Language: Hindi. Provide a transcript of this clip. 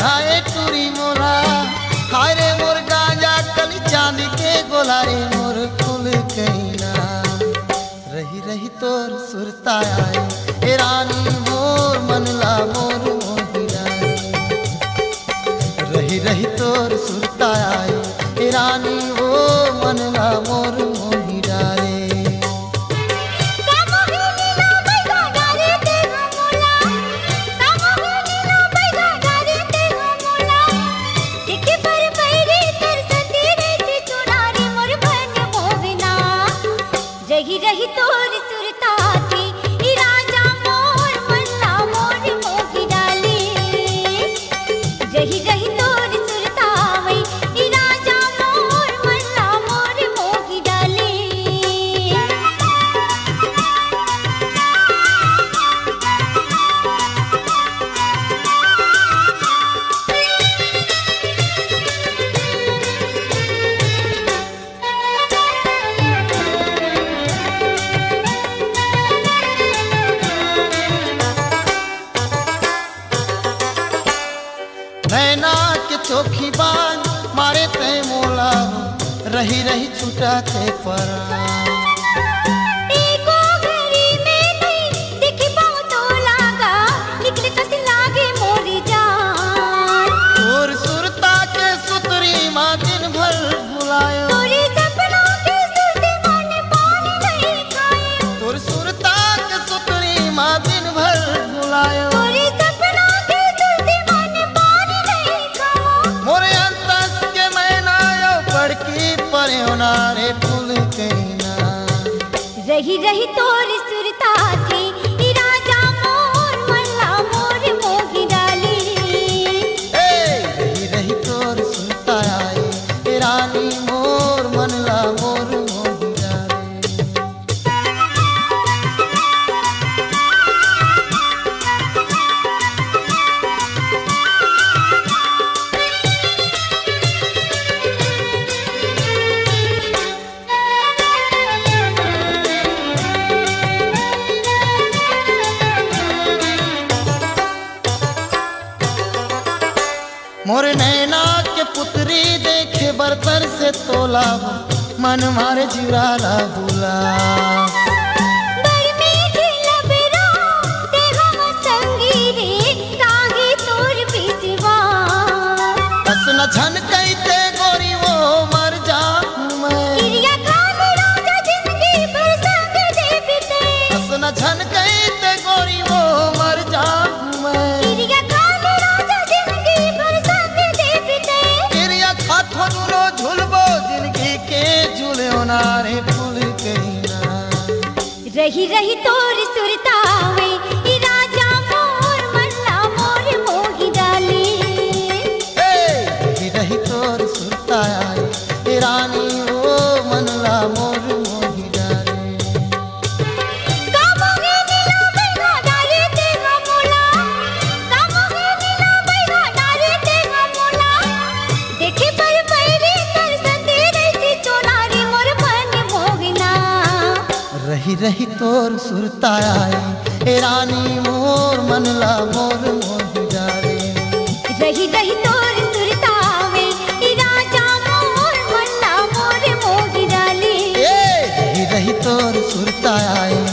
धाए टूरी मोरा। हारे मोर गाजा, कल चाँद के गोलाई मोर कुल कहना रही रही तोर सुरता आए, ए रानी मोर मनला, मोर मोहिना रही रही तोर सुरता आए, ए रानी ओ मनला, मोर चोखी बान मारे ते मोला। रही रही छुटा ते परा सोनारे फूल रही रही तोरी देखे बर्तर से तोला मन मारे ला भूला रही रही तोर सुरतावे। राजा मोर मल्ला मोर डाली। रही रही तोर सुरतावे। रानी रही रही तोर सुरता आया ए रानी मोर मनला मोर मोर गुजारे रही रही तोर सुरता आवे ए राजा मोर मनला मोर मोर डाले ए रही रही तोर सुरता आया